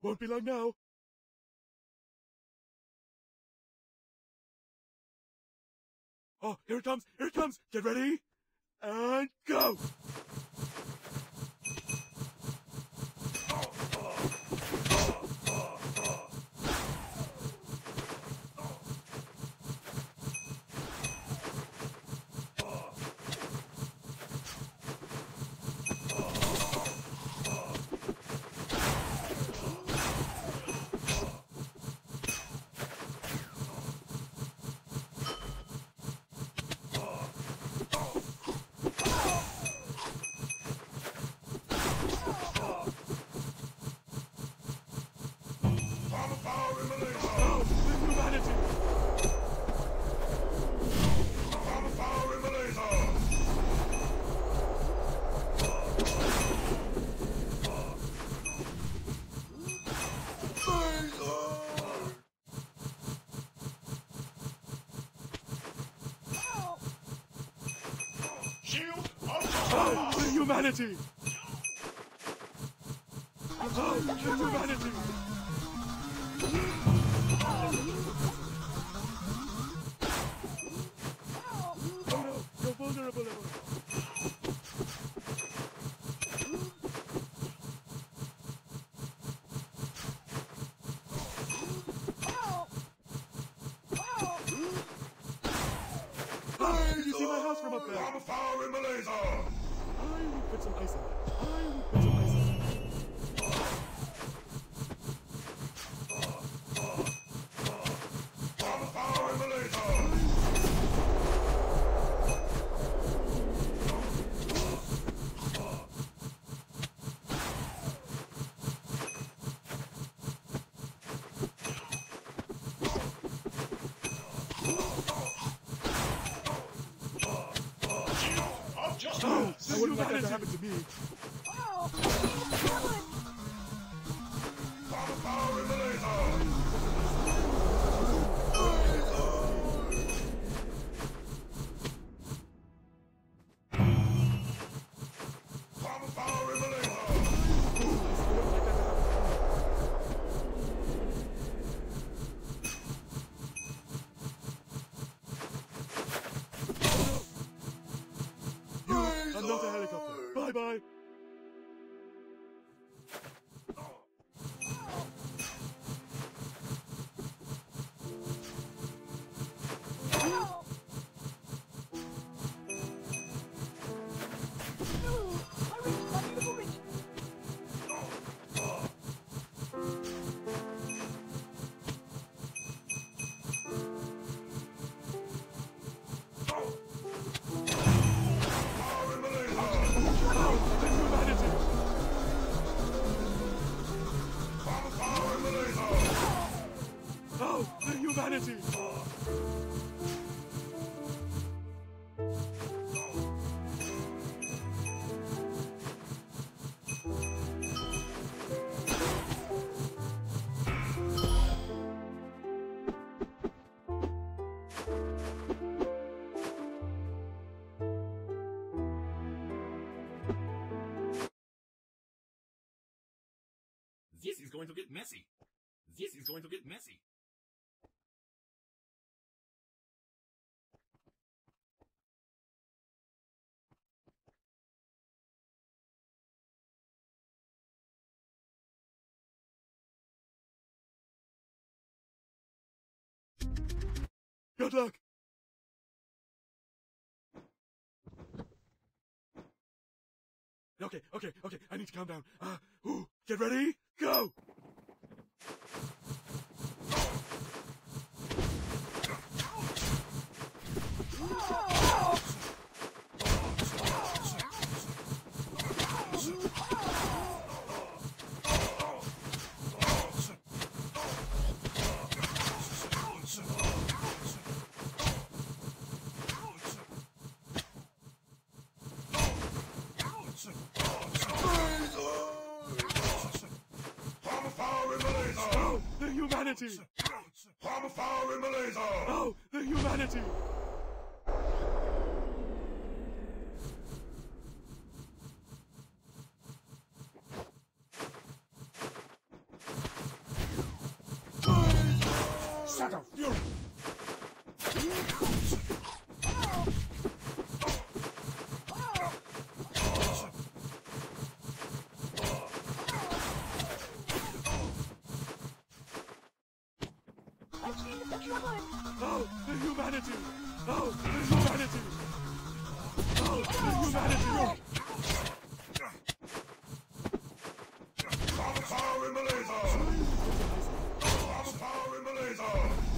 Won't be long now. Oh, here it comes, here it comes. Get ready. And go! Oh, the humanity! Shield Oh, the humanity! Humanity! Oh you're vulnerable, Evelyn. Hi, did you see my house from up there? Bomb fire in Malaysia! I would put some ice on that. I would put some ice on that. Bomb fire in Malaysia! Shield of justice! I wouldn't like that to happen to me. Bomb going to get messy. This is going to get messy. Good luck. Okay, okay, okay. I need to calm down. Uh, ooh, get ready. Go. Bomb fire in Malaysia! Oh, the humanity. Bomb fire in Malaysia! Oh, the humanity. Oh, the humanity! Oh, the humanity! Oh, the humanity! Common power in the laser! Common power in the laser!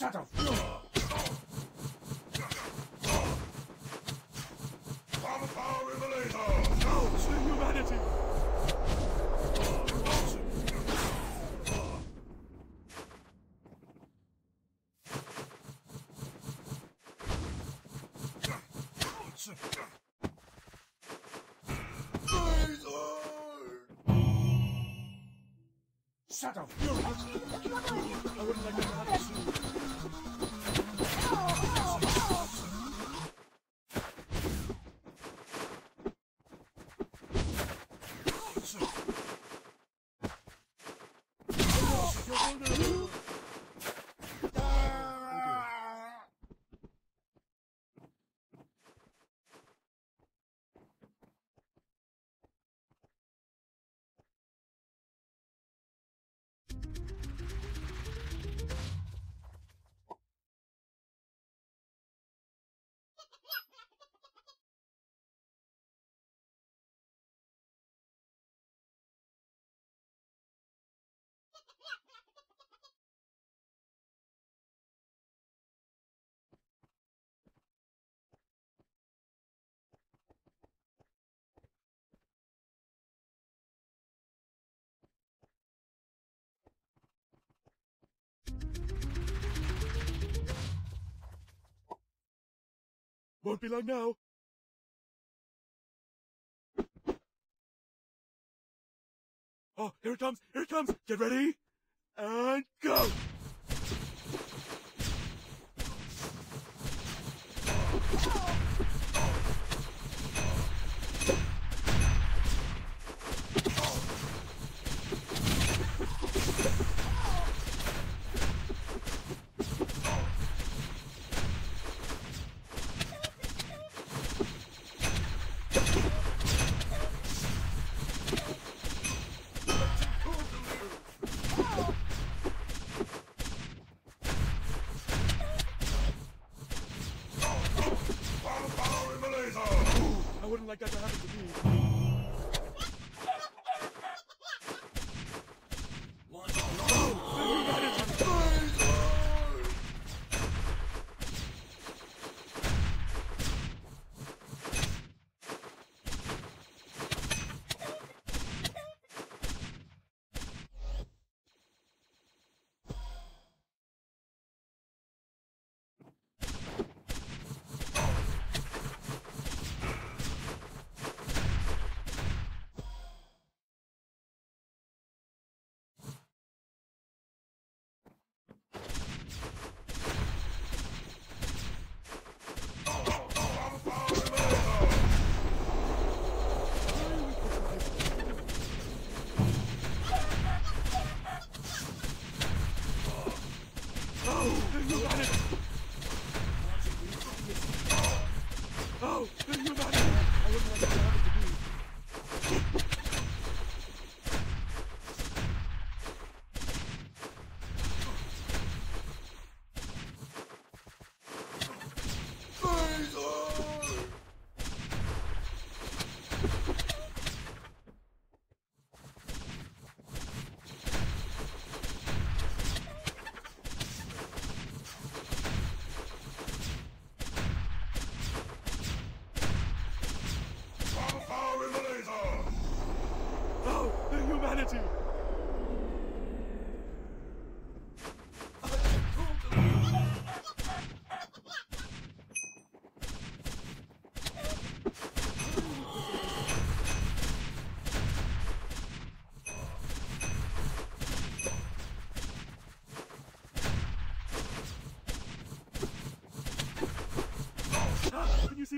Fury! Common power in the! The humanity! Shadow Fury! I wouldn't like to no, no. Won't be long now. Oh, here it comes! Here it comes! Get ready! And go! Common power in the laser! I wouldn't like that to happen to me. Launch Common power in the laser! Oh, the humanity! Oh, the humanity! I wouldn't like that to happen to me. Common power in the laser! Oh, the humanity!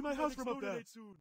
My house from up there. soon.